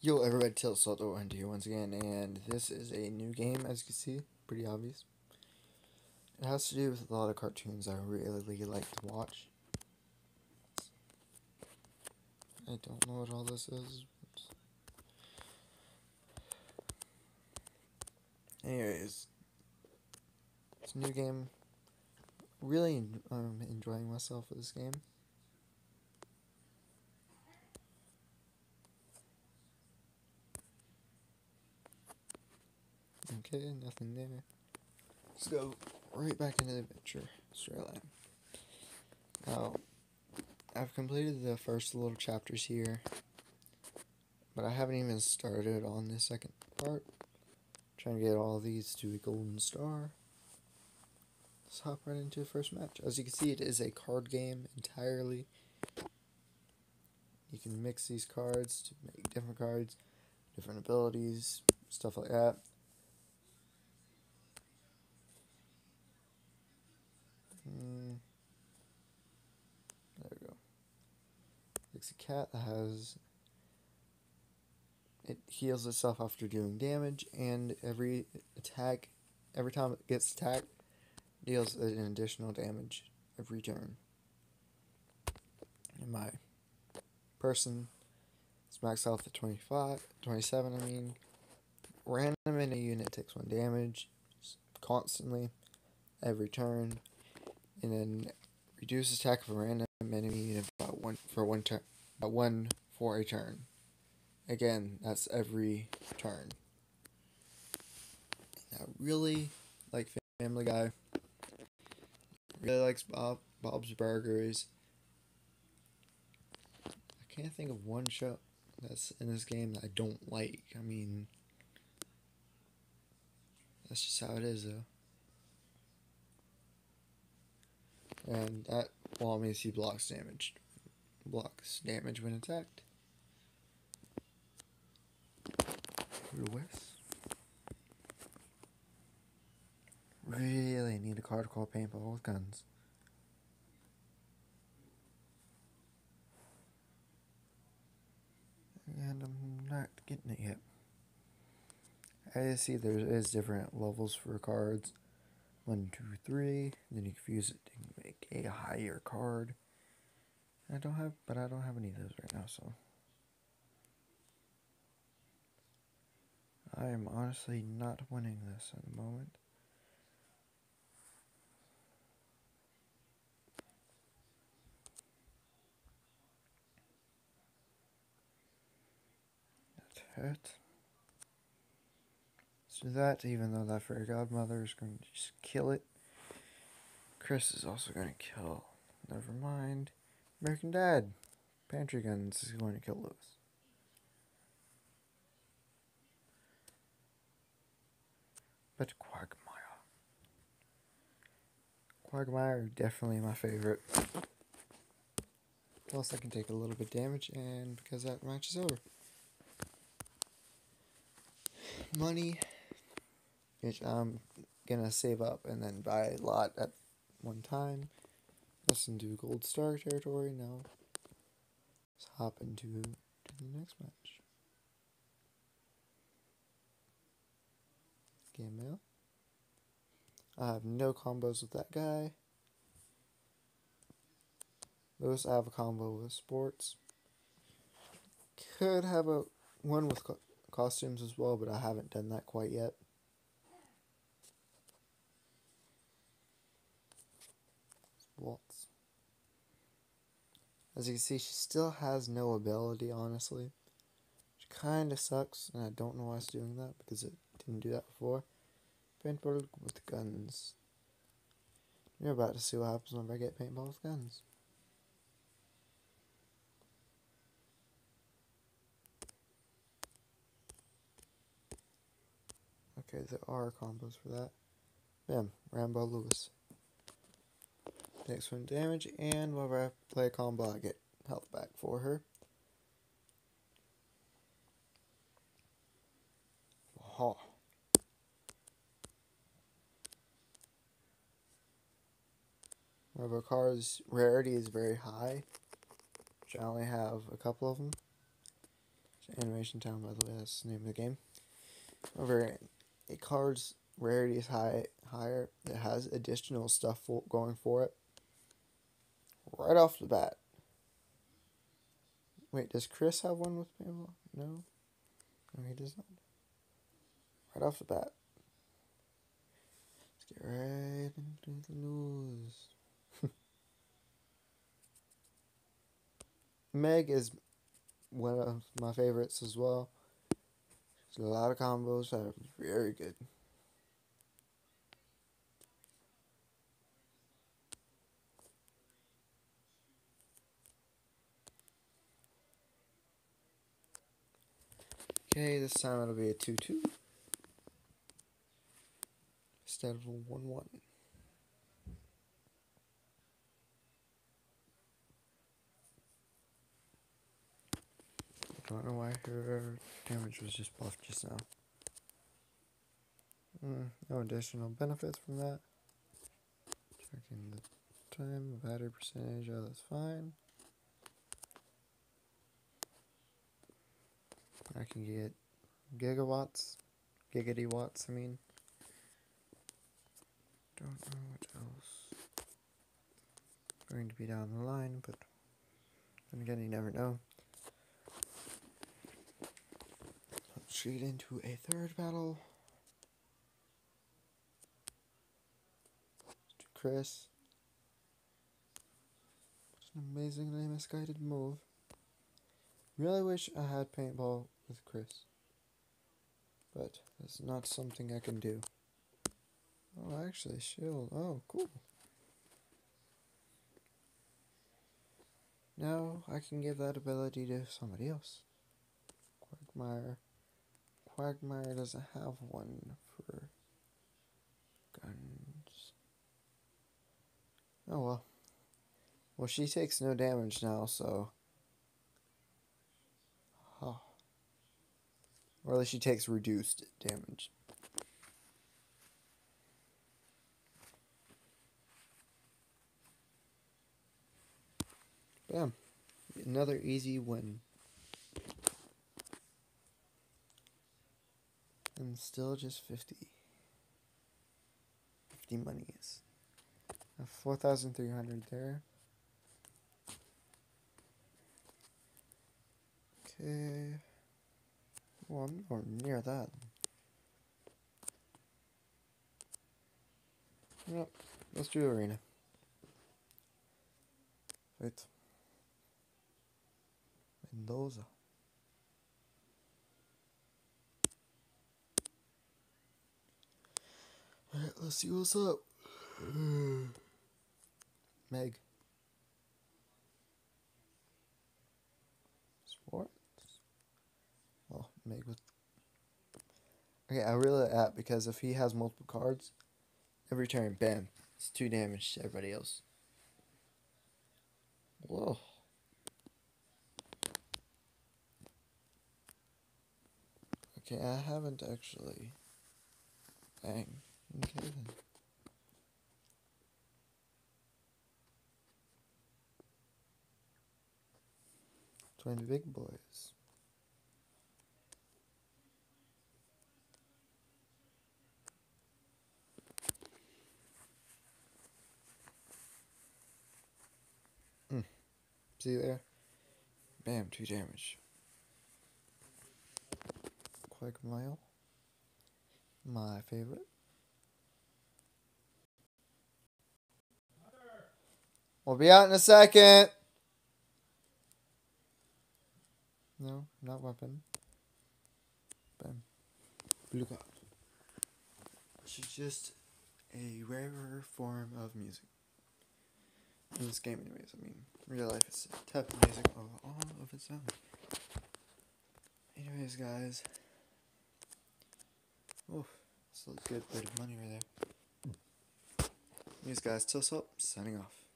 Yo, everybody, Tilt Assault and here once again, and this is a new game, as you can see, pretty obvious. It has to do with a lot of cartoons I really like to watch. I don't know what all this is. Anyways, it's a new game. Really um, enjoying myself with this game. Okay, nothing there. Let's go right back into the adventure, Australia. Now, I've completed the first little chapters here, but I haven't even started on the second part. trying to get all these to a golden star. Let's hop right into the first match. As you can see, it is a card game entirely. You can mix these cards to make different cards, different abilities, stuff like that. Mm. There we go. It's a cat that has. It heals itself after doing damage, and every attack, every time it gets attacked, deals an additional damage every turn. And my person is maxed out at 25, 27, I mean. Random in a unit takes one damage constantly every turn and then reduce attack of a random enemy unit about one for one turn, about one for a turn. Again, that's every turn. I really like Family Guy. Really likes Bob Bob's Burgers. I can't think of one show that's in this game that I don't like. I mean, that's just how it is, though. And that wall means he blocks damage. Blocks damage when attacked. Louise. Really need a card called Paintball with Guns. And I'm not getting it yet. I see there is different levels for cards. One, two, three. Then you use it to make a higher card. I don't have, but I don't have any of those right now, so. I am honestly not winning this at the moment. That's it that, even though that fairy godmother is going to just kill it. Chris is also going to kill. Never mind. American Dad. Pantry Guns is going to kill Louise. But Quagmire. Quagmire definitely my favorite. Plus I can take a little bit damage and because that match is over. Money which I'm gonna save up and then buy a lot at one time. Let's do gold star territory now. Let's hop into to the next match. Game mail. I have no combos with that guy. Louise, I have a combo with sports. Could have a one with co costumes as well, but I haven't done that quite yet. As you can see, she still has no ability, honestly. Which kind of sucks, and I don't know why it's doing that, because it didn't do that before. Paintball with guns. You're about to see what happens when I get paintball with guns. Okay, there are combos for that. Bam, Rambo Louise takes one damage, and whenever I play a combo, I get health back for her. Oh. Whenever a card's rarity is very high, which I only have a couple of them, Animation Throwdown, by the way, that's the name of the game. However, a card's rarity is high higher. It has additional stuff for, going for it. Right off the bat. Wait, does Chris have one with paintball? No. No, he does not. Right off the bat. Let's get right into the news. Meg is one of my favorites as well. A lot of combos that are very good. Okay, this time it'll be a 2-2 instead of a 1-1. Don't know why her damage was just buffed just now. Mm, no additional benefits from that. Checking the time, battery percentage, oh that's fine. I can get gigawatts, giggity watts, I mean. Don't know what else. Going to be down the line, but then again, you never know. Let's into a third battle. Chris. It's an amazingly misguided move. Really wish I had paintball with Chris. But that's not something I can do. Oh, actually, shield. Oh, cool. Now I can give that ability to somebody else. Quagmire. Quagmire doesn't have one for guns. Oh well. Well, she takes no damage now, so Or at least she takes reduced damage. Bam. Another easy win. And still just 50. 50 monies. 4,300 there. Okay. I'm nowhere near that. Yep, let's do arena. Wait. Mendoza. Alright, let's see what's up. Meg. Make with. Okay, I really like that because if he has multiple cards, every turn, bam, it's two damage to everybody else. Whoa. Okay, I haven't actually. Dang. Okay then. Twenty big boys. See there? Bam, two damage. Quagmire. My favorite. We'll be out in a second. No, not weapon. Bam. Blue God. Is just a rarer form of music in this game anyways. I mean, real life is of music of all of its own. Anyways, guys. Oh, still a good bit of money right there. These guys, Tilsop, signing off.